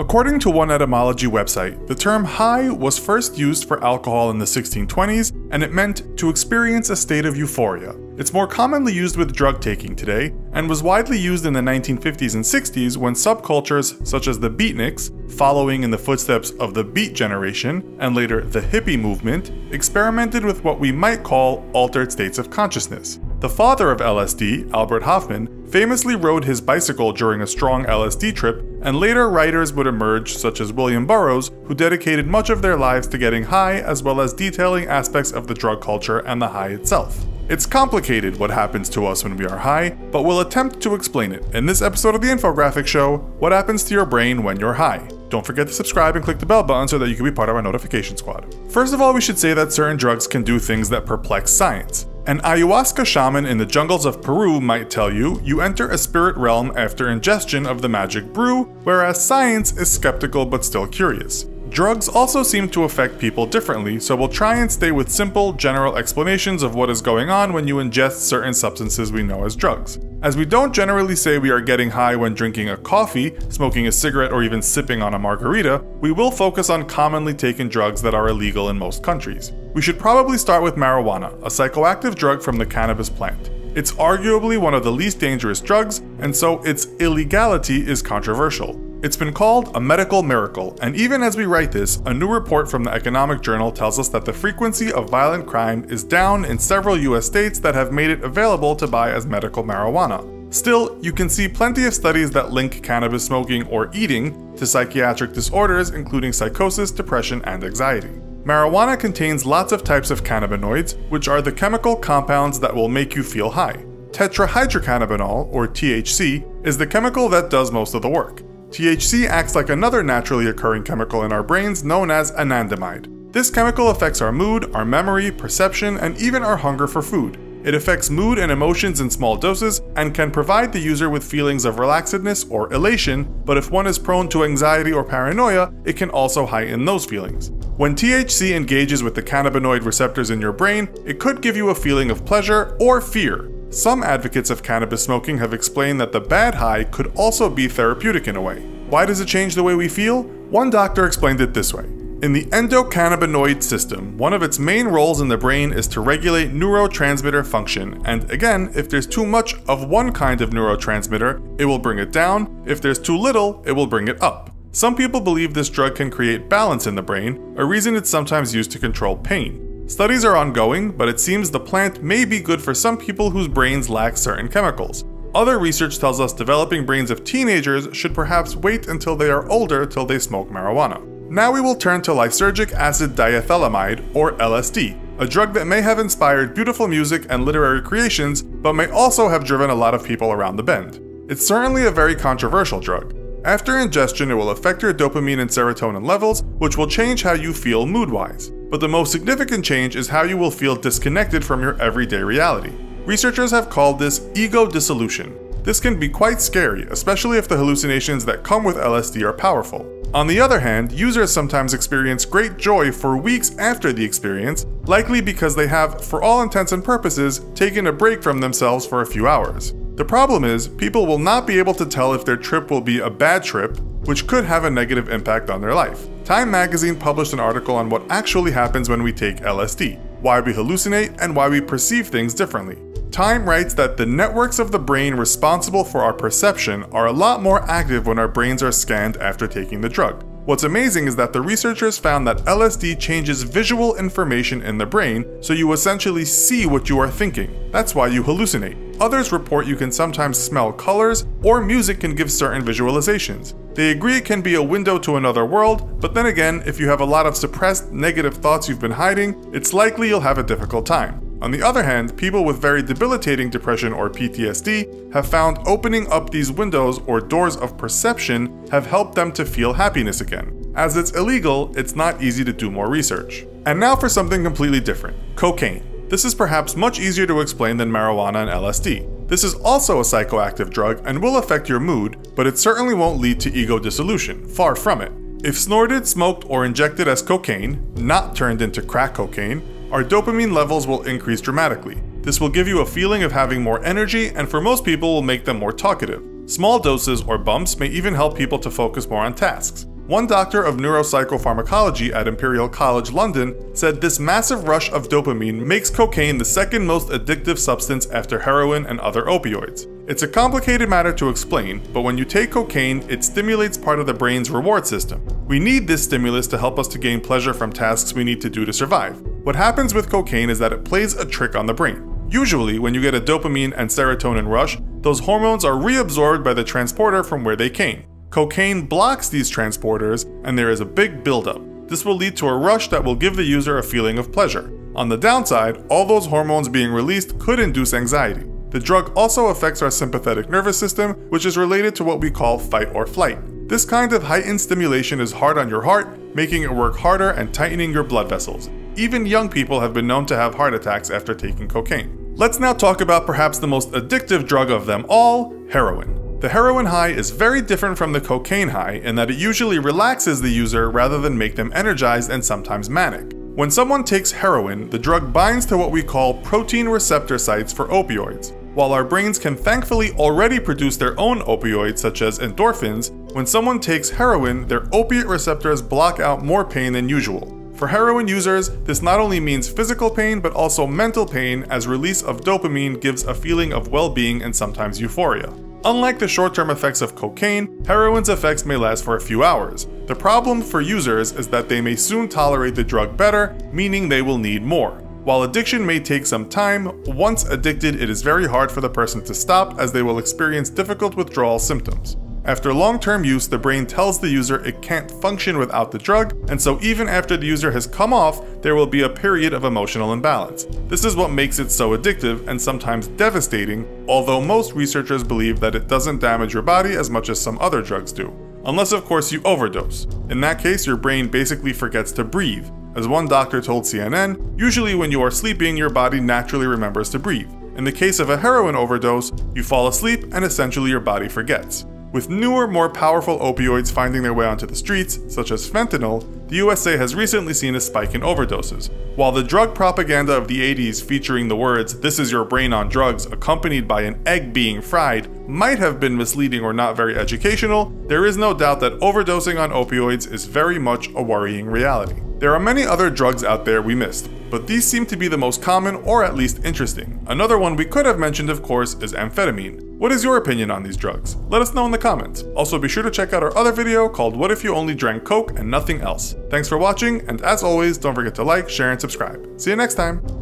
According to one etymology website, the term high was first used for alcohol in the 1620s, and it meant to experience a state of euphoria. It's more commonly used with drug taking today, and was widely used in the 1950s and 60s when subcultures such as the beatniks, following in the footsteps of the Beat Generation, and later the hippie movement, experimented with what we might call altered states of consciousness. The father of LSD, Albert Hofmann, famously rode his bicycle during a strong LSD trip, and later writers would emerge such as William Burroughs, who dedicated much of their lives to getting high as well as detailing aspects of the drug culture and the high itself. It's complicated what happens to us when we are high, but we'll attempt to explain it in this episode of the Infographic Show What Happens to Your Brain When You're High. Don't forget to subscribe and click the bell button so that you can be part of our notification squad. First of all, we should say that certain drugs can do things that perplex science. An ayahuasca shaman in the jungles of Peru might tell you you enter a spirit realm after ingestion of the magic brew, whereas science is skeptical but still curious. Drugs also seem to affect people differently, so we'll try and stay with simple, general explanations of what is going on when you ingest certain substances we know as drugs. As we don't generally say we are getting high when drinking a coffee, smoking a cigarette, or even sipping on a margarita, we will focus on commonly taken drugs that are illegal in most countries. We should probably start with marijuana, a psychoactive drug from the cannabis plant. It's arguably one of the least dangerous drugs, and so its illegality is controversial. It's been called a medical miracle, and even as we write this, a new report from the Economic Journal tells us that the frequency of violent crime is down in several US states that have made it available to buy as medical marijuana. Still, you can see plenty of studies that link cannabis smoking or eating to psychiatric disorders including psychosis, depression, and anxiety. Marijuana contains lots of types of cannabinoids, which are the chemical compounds that will make you feel high. Tetrahydrocannabinol, or THC, is the chemical that does most of the work. THC acts like another naturally occurring chemical in our brains known as anandamide. This chemical affects our mood, our memory, perception, and even our hunger for food. It affects mood and emotions in small doses and can provide the user with feelings of relaxedness or elation, but if one is prone to anxiety or paranoia, it can also heighten those feelings. When THC engages with the cannabinoid receptors in your brain, it could give you a feeling of pleasure or fear, some advocates of cannabis smoking have explained that the bad high could also be therapeutic in a way. Why does it change the way we feel? One doctor explained it this way. In the endocannabinoid system, one of its main roles in the brain is to regulate neurotransmitter function, and again, if there's too much of one kind of neurotransmitter, it will bring it down, if there's too little, it will bring it up. Some people believe this drug can create balance in the brain, a reason it's sometimes used to control pain. Studies are ongoing, but it seems the plant may be good for some people whose brains lack certain chemicals. Other research tells us developing brains of teenagers should perhaps wait until they are older till they smoke marijuana. Now we will turn to lysergic acid diethylamide, or LSD, a drug that may have inspired beautiful music and literary creations, but may also have driven a lot of people around the bend. It's certainly a very controversial drug. After ingestion, it will affect your dopamine and serotonin levels, which will change how you feel mood-wise but the most significant change is how you will feel disconnected from your everyday reality. Researchers have called this ego dissolution. This can be quite scary, especially if the hallucinations that come with LSD are powerful. On the other hand, users sometimes experience great joy for weeks after the experience, likely because they have, for all intents and purposes, taken a break from themselves for a few hours. The problem is, people will not be able to tell if their trip will be a bad trip, which could have a negative impact on their life. Time magazine published an article on what actually happens when we take LSD, why we hallucinate, and why we perceive things differently. Time writes that the networks of the brain responsible for our perception are a lot more active when our brains are scanned after taking the drug. What's amazing is that the researchers found that LSD changes visual information in the brain, so you essentially see what you are thinking. That's why you hallucinate. Others report you can sometimes smell colors, or music can give certain visualizations. They agree it can be a window to another world, but then again, if you have a lot of suppressed negative thoughts you've been hiding, it's likely you'll have a difficult time. On the other hand, people with very debilitating depression or PTSD have found opening up these windows or doors of perception have helped them to feel happiness again. As it's illegal, it's not easy to do more research. And now for something completely different cocaine. This is perhaps much easier to explain than marijuana and LSD. This is also a psychoactive drug and will affect your mood, but it certainly won't lead to ego dissolution, far from it. If snorted, smoked, or injected as cocaine, not turned into crack cocaine, our dopamine levels will increase dramatically. This will give you a feeling of having more energy and for most people will make them more talkative. Small doses or bumps may even help people to focus more on tasks. One doctor of neuropsychopharmacology at Imperial College London said this massive rush of dopamine makes cocaine the second most addictive substance after heroin and other opioids. It's a complicated matter to explain, but when you take cocaine, it stimulates part of the brain's reward system. We need this stimulus to help us to gain pleasure from tasks we need to do to survive. What happens with cocaine is that it plays a trick on the brain. Usually, when you get a dopamine and serotonin rush, those hormones are reabsorbed by the transporter from where they came. Cocaine blocks these transporters, and there is a big buildup. This will lead to a rush that will give the user a feeling of pleasure. On the downside, all those hormones being released could induce anxiety. The drug also affects our sympathetic nervous system, which is related to what we call fight or flight. This kind of heightened stimulation is hard on your heart, making it work harder and tightening your blood vessels. Even young people have been known to have heart attacks after taking cocaine. Let's now talk about perhaps the most addictive drug of them all heroin. The heroin high is very different from the cocaine high in that it usually relaxes the user rather than make them energized and sometimes manic. When someone takes heroin, the drug binds to what we call protein receptor sites for opioids. While our brains can thankfully already produce their own opioids such as endorphins, when someone takes heroin, their opiate receptors block out more pain than usual. For heroin users, this not only means physical pain but also mental pain as release of dopamine gives a feeling of well-being and sometimes euphoria. Unlike the short-term effects of cocaine, heroin's effects may last for a few hours. The problem for users is that they may soon tolerate the drug better, meaning they will need more. While addiction may take some time, once addicted it is very hard for the person to stop as they will experience difficult withdrawal symptoms. After long-term use, the brain tells the user it can't function without the drug, and so even after the user has come off, there will be a period of emotional imbalance. This is what makes it so addictive and sometimes devastating, although most researchers believe that it doesn't damage your body as much as some other drugs do. Unless of course you overdose. In that case, your brain basically forgets to breathe. As one doctor told CNN, usually when you are sleeping, your body naturally remembers to breathe. In the case of a heroin overdose, you fall asleep and essentially your body forgets. With newer, more powerful opioids finding their way onto the streets, such as fentanyl, the USA has recently seen a spike in overdoses. While the drug propaganda of the 80s featuring the words, this is your brain on drugs, accompanied by an egg being fried, might have been misleading or not very educational, there is no doubt that overdosing on opioids is very much a worrying reality. There are many other drugs out there we missed, but these seem to be the most common or at least interesting. Another one we could have mentioned of course is amphetamine. What is your opinion on these drugs? Let us know in the comments. Also be sure to check out our other video called What If You Only Drank Coke and Nothing Else. Thanks for watching, and as always, don't forget to like, share, and subscribe. See you next time!